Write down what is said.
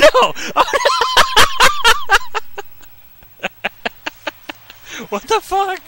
Oh, no! Oh, no! what the fuck?